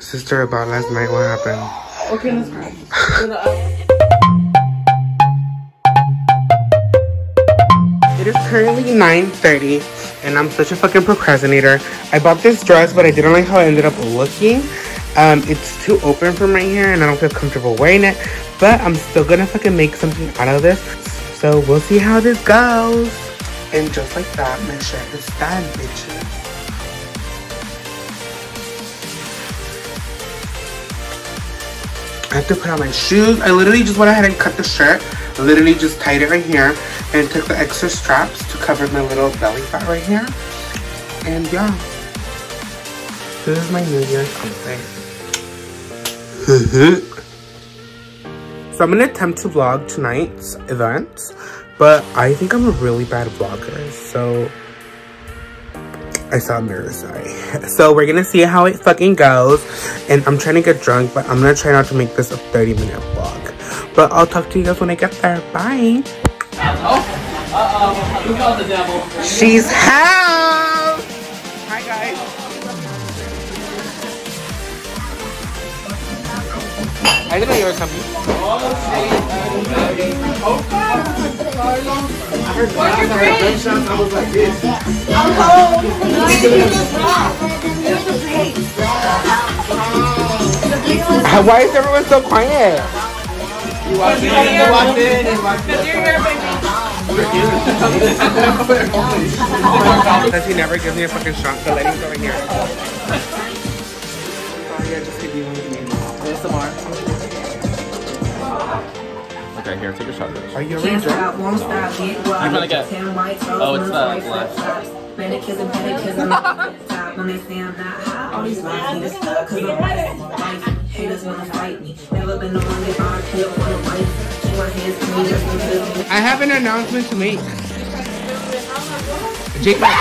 Sister, about last night, what happened? Okay, let's go. It is currently 9.30 and I'm such a fucking procrastinator. I bought this dress, but I didn't like how it ended up looking. Um, it's too open for my hair and I don't feel comfortable wearing it. But I'm still gonna fucking make something out of this. So we'll see how this goes. And just like that, my shirt is done, bitches. I have to put on my shoes. I literally just went ahead and cut the shirt. Literally just tied it right here and took the extra straps to cover my little belly fat right here. And yeah, this is my New Year's outfit. so I'm gonna attempt to vlog tonight's event, but I think I'm a really bad vlogger. So I saw a mirror, sorry. So we're gonna see how it fucking goes. And I'm trying to get drunk, but I'm gonna try not to make this a 30 minute vlog. But I'll talk to you guys when I get there. Bye. She's house! I didn't know you were coming. Uh, Why is everyone so quiet? Because he never gives me a fucking shot, so let him go in here. Sorry, I just hit you on the name. Okay, here, take a shot, bitch. Are you already drunk? won't stop. I'm gonna get- Ten white toes, Oh, it's one that white black. flip-flops. Manicures and pedicures, the top. When they say I'm not hot, all these lies need to stop. Cause I'm life. Haters wanna fight me. Never been the one that argue or wanna fight. Keep my hands clean, just in case. I have an announcement to make. Jacob.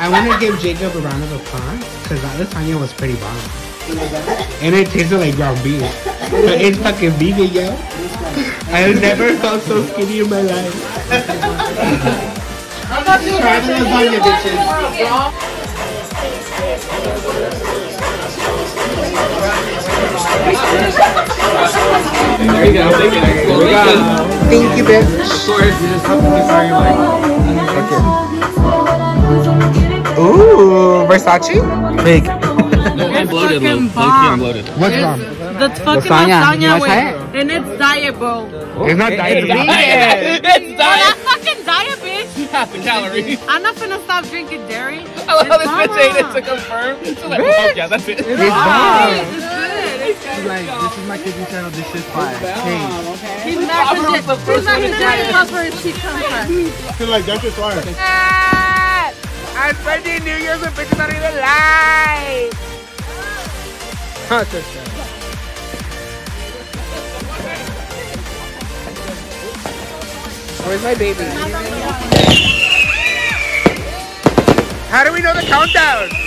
I want to give Jacob a round of applause because that lasagna was pretty bomb. And it tasted like ground beef. But it's fucking vegan, yo. I have never felt so skinny in my life. Try the lasagna, bitches. There you go, take it. There we go. Thank you, bitch. Of course, you just have to be sorry, like. Ooh, Versace? Big. No, I'm bloated, Lou. fucking I'm bomb. bloated. What's wrong? The fucking Lasagna. lasagna, You wanna with, and it's diet, bro. It's not diet vegan. It's Oh, diet. that's fucking diet, bitch. Half the calories. I'm not finna stop drinking dairy. I love how this bitch ate it to confirm. She's like, oh, yeah, that's it. It's It's bomb. good. It's good. like, this is my cooking channel, this is fire. Hey, He's not Robert the first he's not gonna try it. up for his cheap comfort. feel like that's just fire. Ah, I'm spending New Year's with bitches I don't Where's my baby? How do we know the countdown?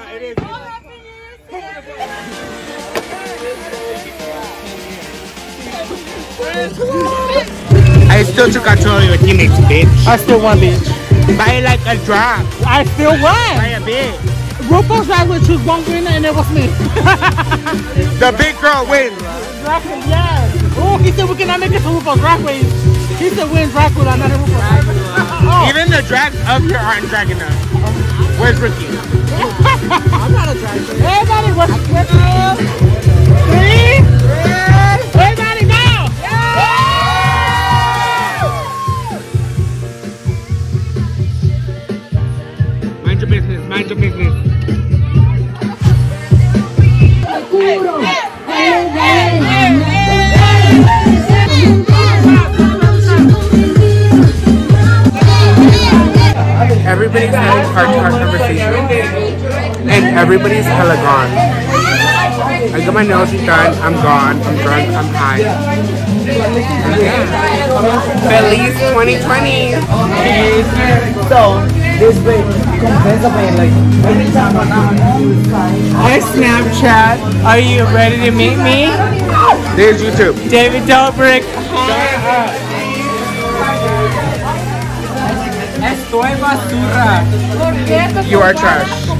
Yeah, it is. I still took control of your teammates, bitch. I still won, bitch. Buy like a drop. I still won. Buy a bit. RuPaul's Drag Race choose one winner, and it was me. The big girl wins. Dracula, yeah. Oh, he said we cannot make it to RuPaul's Drag Race. He said win Dracula, not a RuPaul's Drag Race. Oh, Even the drags up here aren't dragging us. Where's Ricky? I'm not a drag race. Everybody, what's Three. Everybody, now. Mind your business. Mind your business. Heart to heart conversation. And everybody's hella gone. I I got my nails done. I'm gone. I'm drunk. I'm high. Feliz 2020. So, this way, compensa bem, like, every time I Hi Snapchat, are you ready to meet me? There's YouTube. David Dobrik. Estoy basura. You are trash.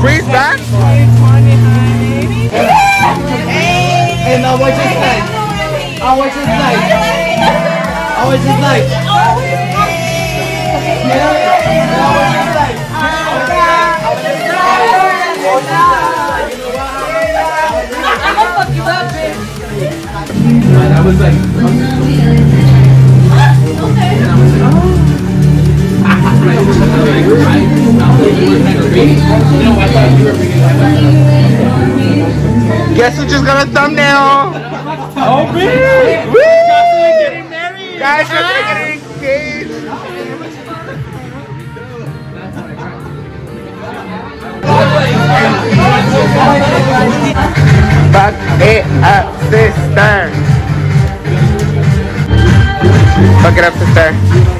Freeze back. And I was just like, I was just like, I was just like, yeah, I was just like, And I was like, Guess who just got a thumbnail? Oh, man! Woo! Guys, you're getting engaged. Fuck it up, sister. Fuck it up, sister.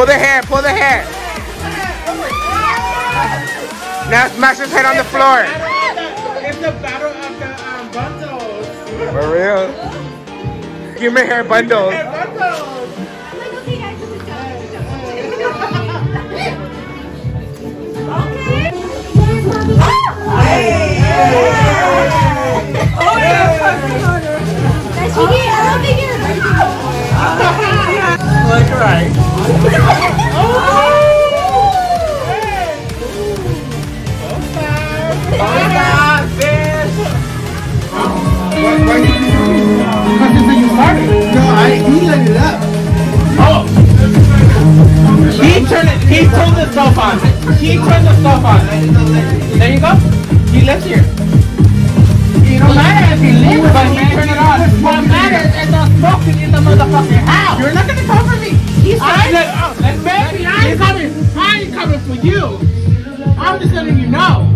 pull the hair, pull the hair. Now smash his head on the floor. It's the battle of the um, bundles. For real. Give me hair bundles. Bundles. Like, right. Turned it, he turned the stuff on. He turned the stuff on. There you go. He lives here. It don't matter if he lives, but he turned it on. What matters is the smoking in the motherfucking house. You're not gonna cover me. He's I, let, oh, let, baby, I ain't coming. I ain't coming for you. I'm just letting you know.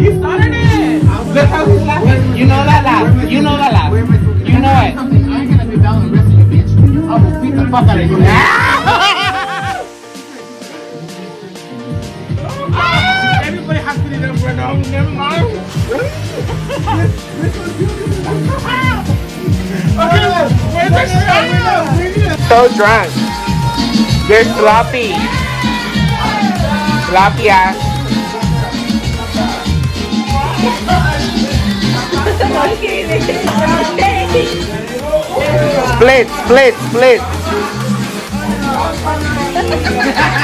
He started it. Look how he's laughing. You know that laugh. You know that laugh. You know it. I ain't gonna be down the rest of bitch. I will beat the fuck out of you. Ah! There for never mind. So drunk. You're sloppy. Sloppy ass. Split, split, split.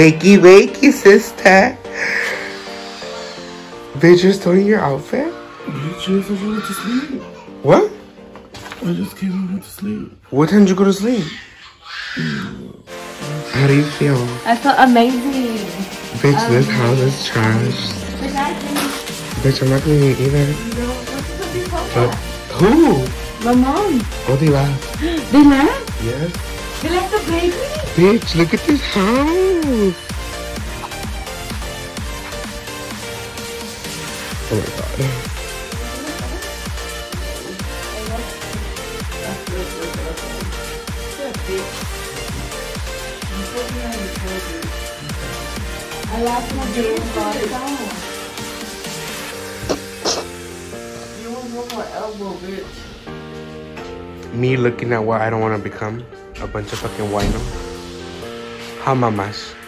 Wakey, wakey, sister. Bitch, you're still in your outfit? Bitches, I just went to sleep. What? I just came and went to sleep. What time did you go to sleep? How do you feel? I felt amazing. Bitch, this um, house is trash. Bitch, I'm not gonna eat either. But who? My mom. Oh, they laugh. They left? Yes. You the baby? Look at this house. Oh my god. I lost my game card. You want more elbow, bitch. Me looking at what I don't want to become? A bunch of fucking wino. How mamas.